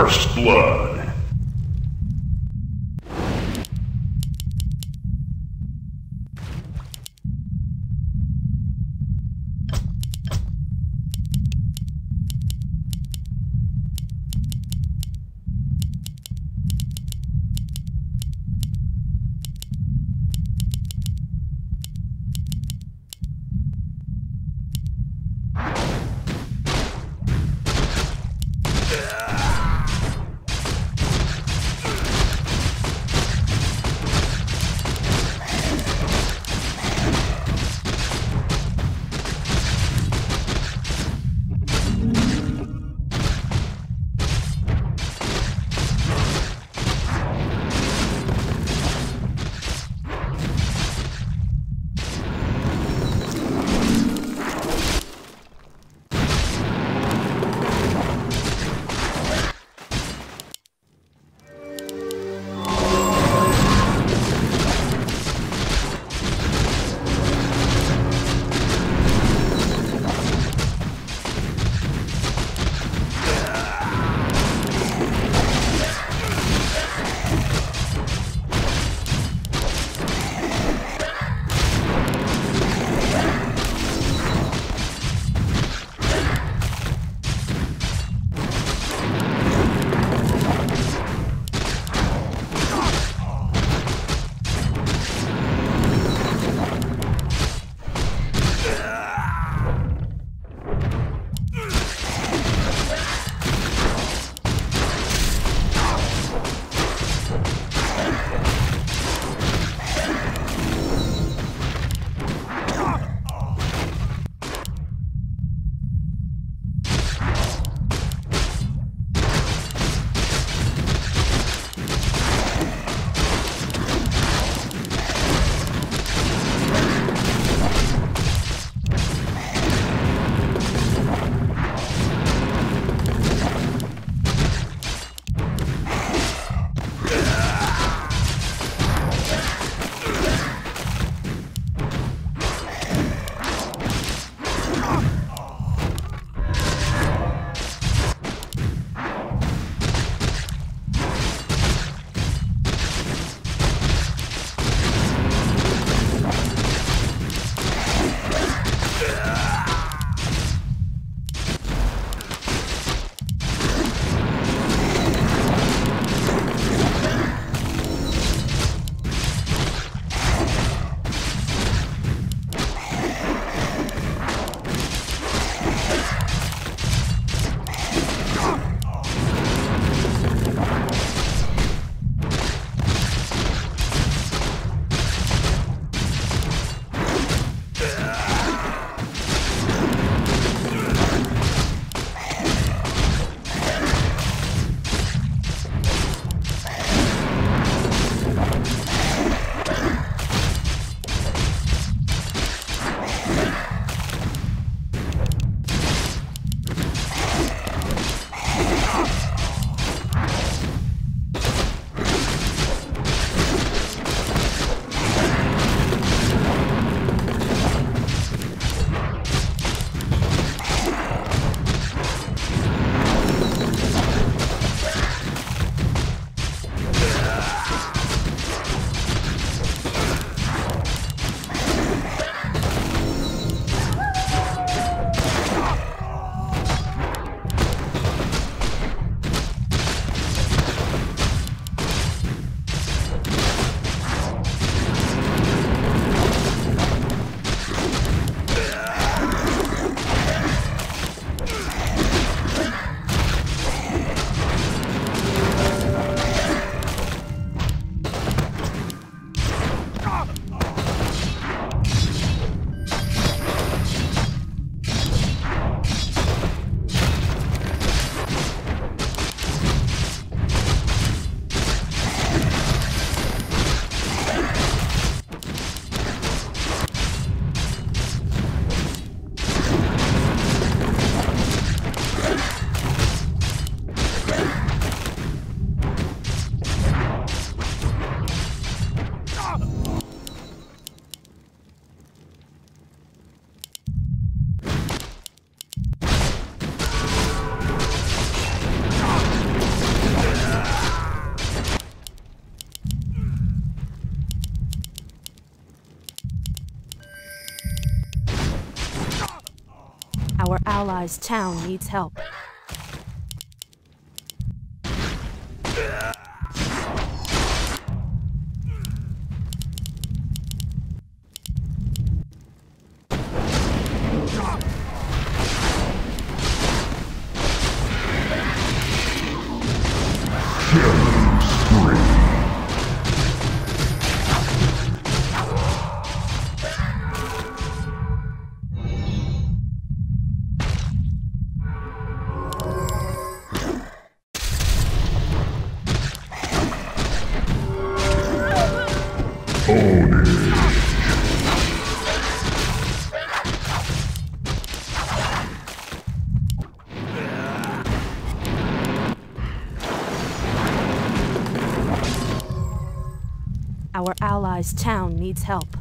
First Blood. Our town needs help. Allies' town needs help.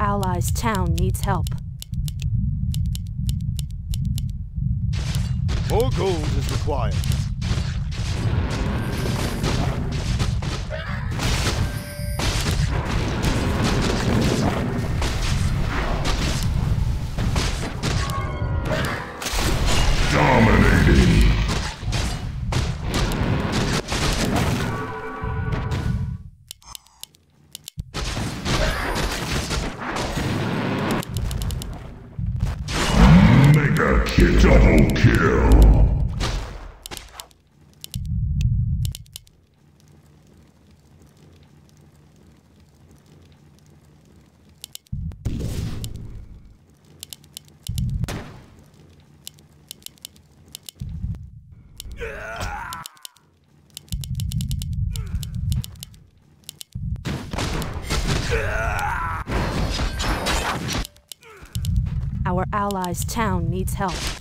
Allies' town needs help. More gold is required. Allies' town needs help.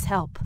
Needs help.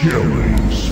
Killing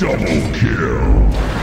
Double kill.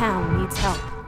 Town needs help.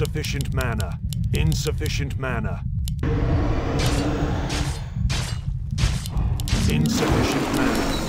Insufficient mana. Insufficient mana. Insufficient mana.